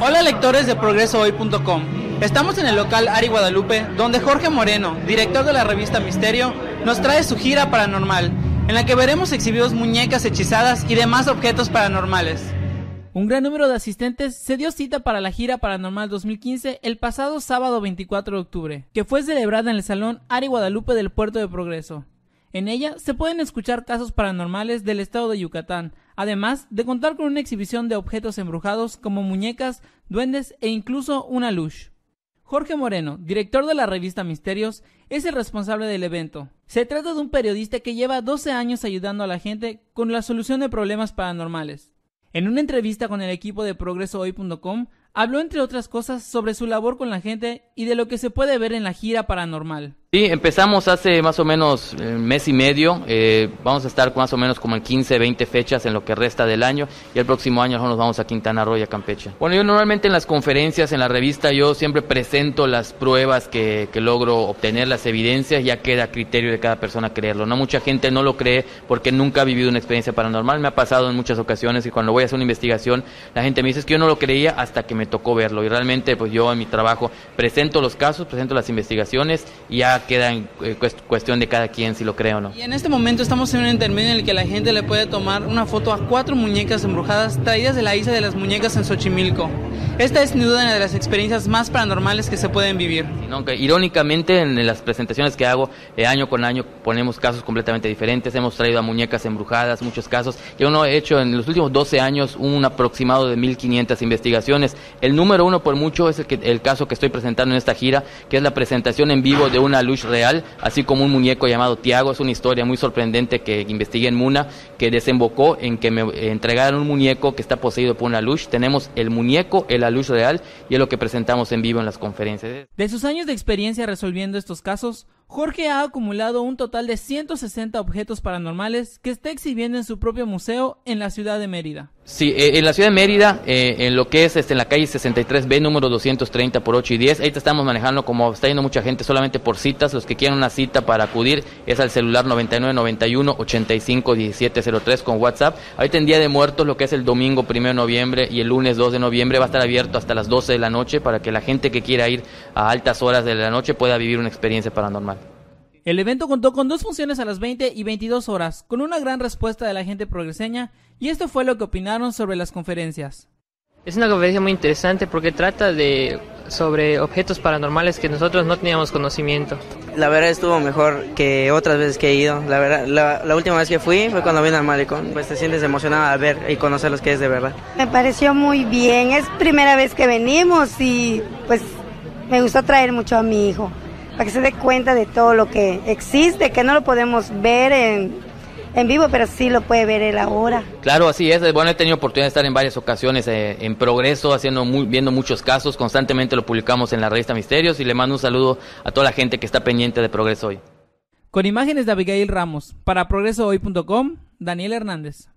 Hola lectores de progresohoy.com. Estamos en el local Ari Guadalupe, donde Jorge Moreno, director de la revista Misterio, nos trae su gira paranormal, en la que veremos exhibidos muñecas hechizadas y demás objetos paranormales. Un gran número de asistentes se dio cita para la gira paranormal 2015 el pasado sábado 24 de octubre, que fue celebrada en el Salón Ari Guadalupe del Puerto de Progreso. En ella se pueden escuchar casos paranormales del estado de Yucatán, además de contar con una exhibición de objetos embrujados como muñecas, duendes e incluso una luz. Jorge Moreno, director de la revista Misterios, es el responsable del evento. Se trata de un periodista que lleva 12 años ayudando a la gente con la solución de problemas paranormales. En una entrevista con el equipo de progresohoy.com, habló entre otras cosas sobre su labor con la gente y de lo que se puede ver en la gira paranormal. Sí, empezamos hace más o menos eh, mes y medio. Eh, vamos a estar más o menos como en 15, 20 fechas en lo que resta del año y el próximo año nos vamos a Quintana Roo y a Campeche. Bueno, yo normalmente en las conferencias, en la revista, yo siempre presento las pruebas que, que logro obtener, las evidencias, ya queda criterio de cada persona creerlo. No mucha gente no lo cree porque nunca ha vivido una experiencia paranormal. Me ha pasado en muchas ocasiones y cuando voy a hacer una investigación, la gente me dice que yo no lo creía hasta que me tocó verlo. Y realmente, pues yo en mi trabajo presento los casos, presento las investigaciones y ya queda en eh, cuestión de cada quien si lo cree o no. Y en este momento estamos en un intermedio en el que la gente le puede tomar una foto a cuatro muñecas embrujadas traídas de la isla de las muñecas en Xochimilco. Esta es sin duda una de las experiencias más paranormales que se pueden vivir. irónicamente en las presentaciones que hago eh, año con año ponemos casos completamente diferentes. Hemos traído a muñecas embrujadas, muchos casos. Yo no he hecho en los últimos 12 años un aproximado de 1500 investigaciones. El número uno por mucho es el, que, el caso que estoy presentando en esta gira, que es la presentación en vivo de una luz real, así como un muñeco llamado Tiago. Es una historia muy sorprendente que investigué en Muna, que desembocó en que me entregaron un muñeco que está poseído por una luz. Tenemos el muñeco, el luz real y es lo que presentamos en vivo en las conferencias. De sus años de experiencia resolviendo estos casos, Jorge ha acumulado un total de 160 objetos paranormales que está exhibiendo en su propio museo en la ciudad de Mérida. Sí, eh, en la ciudad de Mérida, eh, en lo que es este, en la calle 63B, número 230 por 8 y 10, ahí te estamos manejando como está yendo mucha gente solamente por citas, los que quieran una cita para acudir es al celular 9991 85 1703 con WhatsApp. Ahorita en Día de Muertos, lo que es el domingo 1 de noviembre y el lunes 2 de noviembre va a estar abierto hasta las 12 de la noche para que la gente que quiera ir a altas horas de la noche pueda vivir una experiencia paranormal. El evento contó con dos funciones a las 20 y 22 horas, con una gran respuesta de la gente progreseña, y esto fue lo que opinaron sobre las conferencias. Es una conferencia muy interesante porque trata de sobre objetos paranormales que nosotros no teníamos conocimiento. La verdad estuvo mejor que otras veces que he ido. La verdad, la, última vez que fui fue cuando vine al malecón. Pues te sientes emocionada al ver y conocer los que es de verdad. Me pareció muy bien. Es primera vez que venimos y pues me gustó traer mucho a mi hijo para que se dé cuenta de todo lo que existe, que no lo podemos ver en, en vivo, pero sí lo puede ver él ahora. Claro, así es. Bueno, he tenido oportunidad de estar en varias ocasiones eh, en progreso, haciendo muy, viendo muchos casos. Constantemente lo publicamos en la revista Misterios y le mando un saludo a toda la gente que está pendiente de Progreso Hoy. Con imágenes de Abigail Ramos, para progresohoy.com, Daniel Hernández.